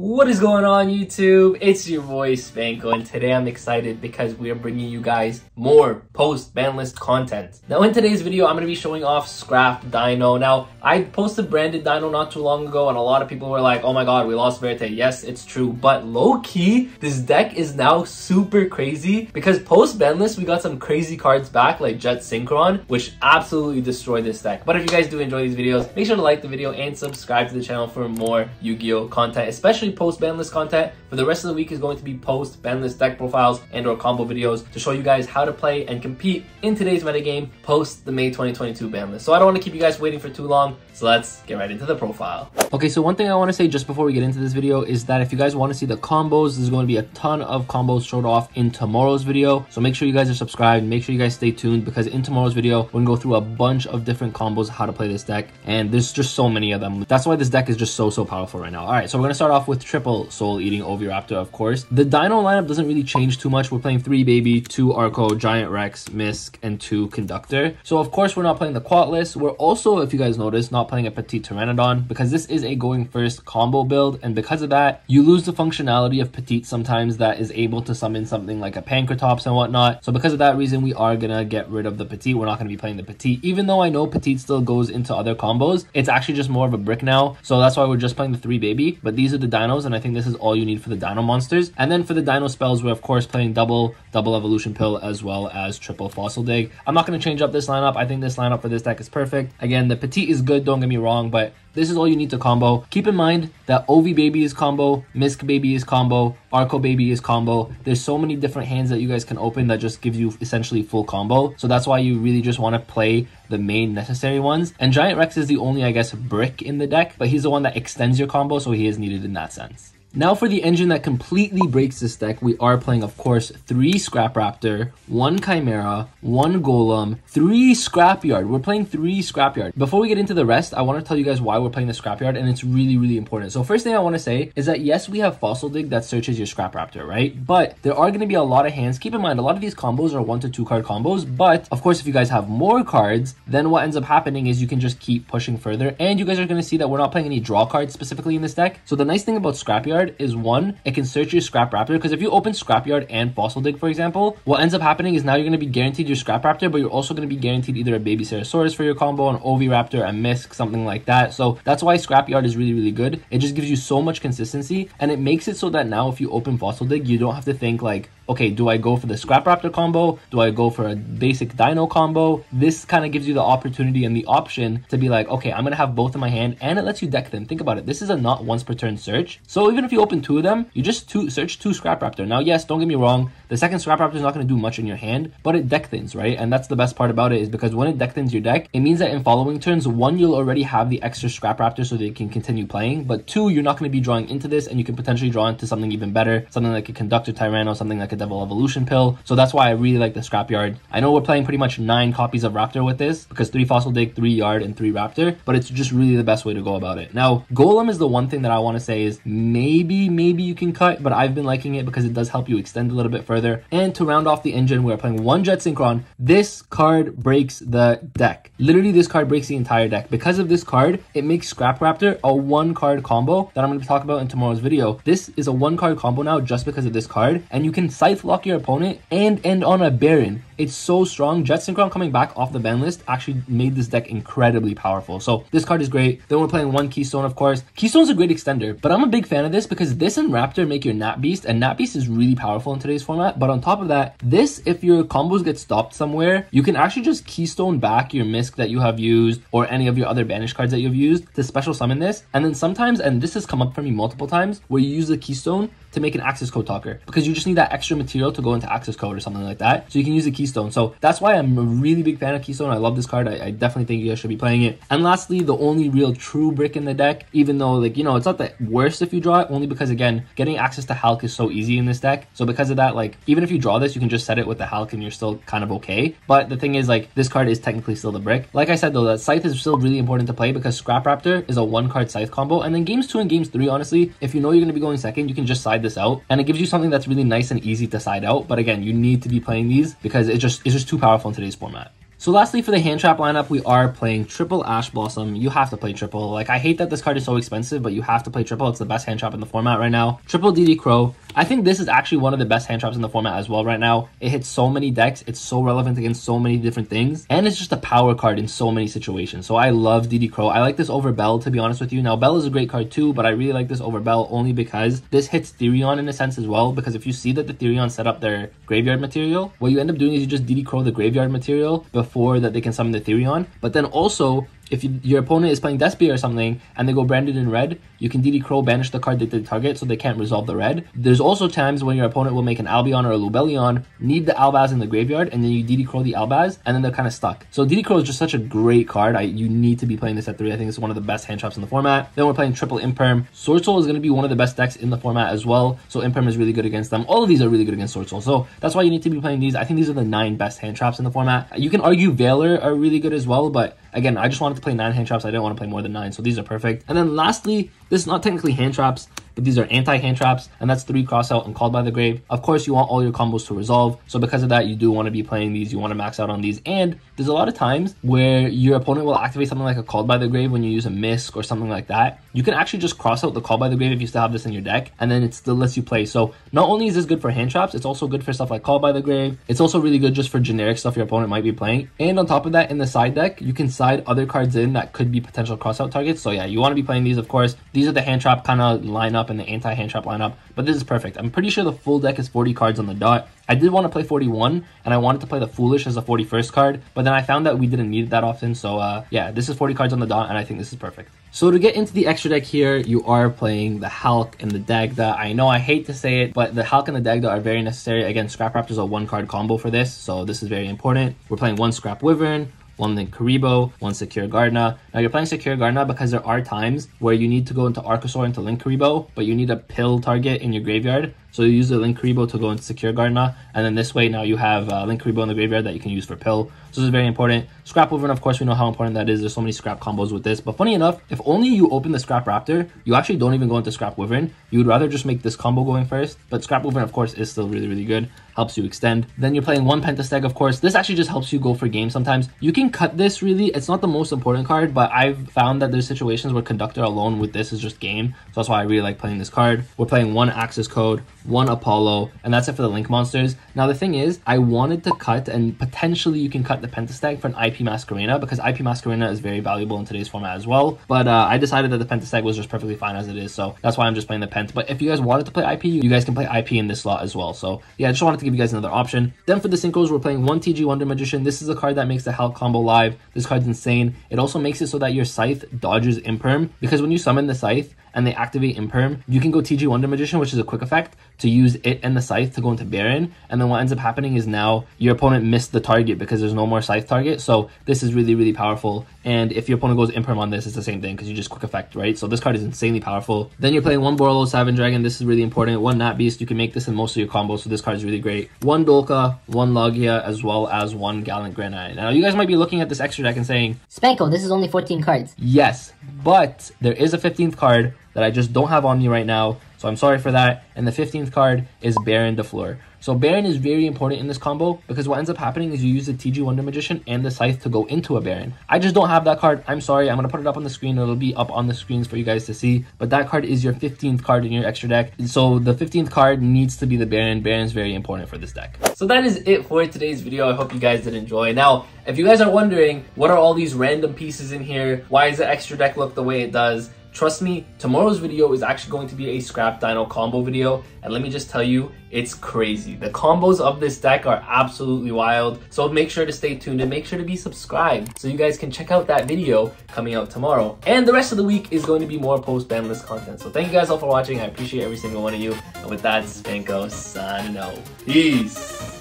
What is going on YouTube? It's your boy Spanko and today I'm excited because we are bringing you guys more post ban list content. Now in today's video I'm going to be showing off Scrap Dino. Now I posted branded Dino not too long ago and a lot of people were like oh my god we lost Verte. Yes it's true but low key this deck is now super crazy because post ban list we got some crazy cards back like Jet Synchron which absolutely destroyed this deck. But if you guys do enjoy these videos make sure to like the video and subscribe to the channel for more Yu-Gi-Oh content especially post banlist content. For the rest of the week is going to be post banlist deck profiles and or combo videos to show you guys how to play and compete in today's metagame post the May 2022 banlist. So I don't want to keep you guys waiting for too long. So let's get right into the profile. Okay, so one thing I want to say just before we get into this video is that if you guys want to see the combos, there's going to be a ton of combos showed off in tomorrow's video. So make sure you guys are subscribed. Make sure you guys stay tuned because in tomorrow's video, we're going to go through a bunch of different combos, how to play this deck. And there's just so many of them. That's why this deck is just so, so powerful right now. All right, so we're going to start off with triple soul eating Oviraptor, of course. The Dino lineup doesn't really change too much. We're playing three Baby, two Arco, Giant Rex, Misk, and two Conductor. So of course, we're not playing the Quat list. We're also, if you guys notice, not playing a Petite Pteranodon because this is a going first combo build. And because of that, you lose the functionality of Petite sometimes that is able to summon something like a Pankratops and whatnot. So because of that reason, we are going to get rid of the Petite. We're not going to be playing the Petite. Even though I know Petite still goes into other combos, it's actually just more of a brick now. So that's why we're just playing the three baby. But these are the dinos, and I think this is all you need for the dino monsters. And then for the dino spells, we're of course playing double, double evolution pill as well as triple fossil dig. I'm not going to change up this lineup. I think this lineup for this deck is perfect. Again, the Petite is good, don't get me wrong, but this is all you need to combo. Keep in mind that Ovi Baby is combo, Misk Baby is combo, Arco Baby is combo. There's so many different hands that you guys can open that just gives you essentially full combo. So that's why you really just want to play the main necessary ones. And Giant Rex is the only, I guess, brick in the deck, but he's the one that extends your combo, so he is needed in that sense. Now for the engine that completely breaks this deck, we are playing, of course, three Scrap Raptor, one Chimera, one Golem, three Scrapyard. We're playing three Scrapyard. Before we get into the rest, I want to tell you guys why we're playing the Scrapyard, and it's really, really important. So first thing I want to say is that yes, we have Fossil Dig that searches your Scrap Raptor, right? But there are going to be a lot of hands. Keep in mind, a lot of these combos are one to two card combos, but of course, if you guys have more cards, then what ends up happening is you can just keep pushing further, and you guys are going to see that we're not playing any draw cards specifically in this deck. So the nice thing about Scrapyard is one, it can search your Scrap Raptor because if you open Scrapyard and Fossil Dig, for example, what ends up happening is now you're going to be guaranteed your Scrap Raptor, but you're also going to be guaranteed either a Baby Ceratosaurus for your combo, an Oviraptor, a Misk, something like that. So that's why Scrapyard is really, really good. It just gives you so much consistency and it makes it so that now if you open Fossil Dig, you don't have to think like, okay, do I go for the Scrap Raptor combo? Do I go for a basic Dino combo? This kind of gives you the opportunity and the option to be like, okay, I'm going to have both in my hand and it lets you deck them. Think about it. This is a not once per turn search. So even if you open two of them, you just two, search two Scrap Raptor. Now, yes, don't get me wrong. The second Scrap Raptor is not going to do much in your hand, but it deck thins, right? And that's the best part about it is because when it deck thins your deck, it means that in following turns, one, you'll already have the extra Scrap Raptor so you can continue playing. But two, you're not going to be drawing into this and you can potentially draw into something even better, something like a Conductor Tyranno, something like a Double Evolution Pill so that's why I really like the Scrapyard. I know we're playing pretty much nine copies of Raptor with this because three Fossil Dig, three Yard, and three Raptor, but it's just really the best way to go about it. Now, Golem is the one thing that I want to say is maybe, maybe you can cut, but I've been liking it because it does help you extend a little bit further. And to round off the engine, we're playing one Jet Synchron. This card breaks the deck. Literally, this card breaks the entire deck. Because of this card, it makes Scrap Raptor a one card combo that I'm going to talk about in tomorrow's video. This is a one card combo now just because of this card, and you can Scythe Lock your opponent opponent and end on a Baron. It's so strong. Jet Synchron coming back off the ban list actually made this deck incredibly powerful. So this card is great. Then we're playing one Keystone, of course. Keystone's a great extender, but I'm a big fan of this because this and Raptor make your Nat Beast, and Nat Beast is really powerful in today's format. But on top of that, this, if your combos get stopped somewhere, you can actually just Keystone back your misc that you have used or any of your other banished cards that you've used to special summon this. And then sometimes, and this has come up for me multiple times, where you use the Keystone to make an access code talker because you just need that extra material to go into access code or something like that. So you can use a keystone. So that's why I'm a really big fan of keystone. I love this card. I, I, definitely think you guys should be playing it. And lastly, the only real true brick in the deck, even though like, you know, it's not the worst if you draw it only because again, getting access to Hulk is so easy in this deck. So because of that, like even if you draw this, you can just set it with the Hulk and you're still kind of okay. But the thing is like this card is technically still the brick. Like I said though, that Scythe is still really important to play because Scrap Raptor is a one card Scythe combo. And then games two and games three, honestly, if you know you're going to be going second, you can just side this out and it gives you something that's really nice and easy to side out. But again, you need to be playing these because it just it's just too powerful in today's format. So lastly, for the hand trap lineup, we are playing triple Ash Blossom. You have to play triple. Like, I hate that this card is so expensive, but you have to play triple. It's the best hand trap in the format right now. Triple DD Crow. I think this is actually one of the best hand traps in the format as well right now. It hits so many decks. It's so relevant against so many different things. And it's just a power card in so many situations. So I love DD Crow. I like this over Belle, to be honest with you. Now, Belle is a great card too, but I really like this over Belle only because this hits Therion in a sense as well. Because if you see that the Therion set up their graveyard material, what you end up doing is you just DD Crow the graveyard material before that they can summon the Therion. But then also, if you, your opponent is playing Despia or something and they go branded in red, you can DD Crow banish the card that they target so they can't resolve the red. There's also times when your opponent will make an Albion or a Lubellion, need the Albaz in the graveyard, and then you DD Crow the Albaz, and then they're kind of stuck. So DD Crow is just such a great card. I, you need to be playing this at 3. I think it's one of the best hand traps in the format. Then we're playing triple Imperm. Sword Soul is going to be one of the best decks in the format as well, so Imperm is really good against them. All of these are really good against Sword Soul, so that's why you need to be playing these. I think these are the 9 best hand traps in the format. You can argue Veiler are really good as well, but again, I just wanted to play 9 hand traps. I didn't want to play more than 9, so these are perfect. And then lastly, this is not technically hand traps, but these are anti-hand traps, and that's three cross out and called by the grave. Of course, you want all your combos to resolve, so because of that, you do want to be playing these, you want to max out on these, and there's a lot of times where your opponent will activate something like a called by the grave when you use a misc or something like that. You can actually just cross out the call by the grave if you still have this in your deck, and then it still lets you play. So not only is this good for hand traps, it's also good for stuff like call by the grave. It's also really good just for generic stuff your opponent might be playing. And on top of that, in the side deck, you can side other cards in that could be potential cross out targets. So yeah, you want to be playing these, of course. These are the hand trap kind of lineup and the anti-hand trap lineup, but this is perfect. I'm pretty sure the full deck is 40 cards on the dot. I did want to play 41, and I wanted to play the Foolish as a 41st card, but then I found that we didn't need it that often, so uh, yeah, this is 40 cards on the dot, and I think this is perfect. So to get into the extra deck here, you are playing the Hulk and the Dagda. I know I hate to say it, but the Hulk and the Dagda are very necessary. Again, Scrap Raptor is a one-card combo for this, so this is very important. We're playing one Scrap Wyvern, one Linkuriboh, one Secure Gardna. Now you're playing Secure Gardna because there are times where you need to go into Archosaur into Linkuriboh, but you need a pill target in your graveyard. So you use the Linkuriboh to go into Secure Gardna, and then this way now you have uh, Kuriboh in the graveyard that you can use for pill. So this is very important. Scrap Wyvern, of course, we know how important that is. There's so many scrap combos with this. But funny enough, if only you open the Scrap Raptor, you actually don't even go into Scrap Wyvern. You would rather just make this combo going first. But Scrap Wyvern, of course, is still really, really good. Helps you extend. Then you're playing one Pentestag, of course. This actually just helps you go for game sometimes. You can cut this really. It's not the most important card, but I've found that there's situations where Conductor alone with this is just game. So that's why I really like playing this card. We're playing one Access Code, one Apollo, and that's it for the Link monsters. Now the thing is, I wanted to cut, and potentially you can cut the Pentestag for an IP Masquerena because IP Masquerena is very valuable in today's format as well. But uh, I decided that the Pentestag was just perfectly fine as it is, so that's why I'm just playing the Pent. But if you guys wanted to play IP, you guys can play IP in this slot as well. So yeah, I just wanted to give you guys another option. Then for the Synchros, we're playing one TG Wonder Magician. This is a card that makes the Hulk combo live. This card's insane. It also makes it so that your Scythe dodges Imperm because when you summon the Scythe, and they activate Imperm, you can go TG Wonder Magician, which is a quick effect, to use it and the Scythe to go into Baron. And then what ends up happening is now your opponent missed the target because there's no more Scythe target. So this is really, really powerful. And if your opponent goes Imperm on this, it's the same thing because you just quick effect, right? So this card is insanely powerful. Then you're playing one Borreload Savage Dragon. This is really important. One Nat Beast. You can make this in most of your combos. So this card is really great. One Dolka, one Logia, as well as one Gallant Granite. Now you guys might be looking at this extra deck and saying, Spanko, this is only 14 cards. Yes, but there is a 15th card that I just don't have on me right now. So I'm sorry for that. And the 15th card is Baronne de Fleur. So Baron is very important in this combo because what ends up happening is you use the TG Wonder Magician and the Scythe to go into a Baron. I just don't have that card. I'm sorry. I'm going to put it up on the screen. It'll be up on the screens for you guys to see. But that card is your 15th card in your extra deck. So the 15th card needs to be the Baron. Baron is very important for this deck. So that is it for today's video. I hope you guys did enjoy. Now, if you guys are wondering, what are all these random pieces in here? Why does the extra deck look the way it does? Trust me, tomorrow's video is actually going to be a Scrap Dino combo video, and let me just tell you, it's crazy. The combos of this deck are absolutely wild, so make sure to stay tuned and make sure to be subscribed so you guys can check out that video coming out tomorrow. And the rest of the week is going to be more post-ban list content. So thank you guys all for watching. I appreciate every single one of you. And with that, Spanko signing out. Peace.